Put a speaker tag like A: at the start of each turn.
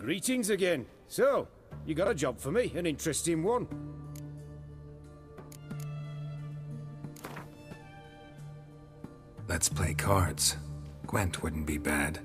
A: Greetings again. So, you got a job for me, an interesting one.
B: Let's play cards. Gwent wouldn't be bad.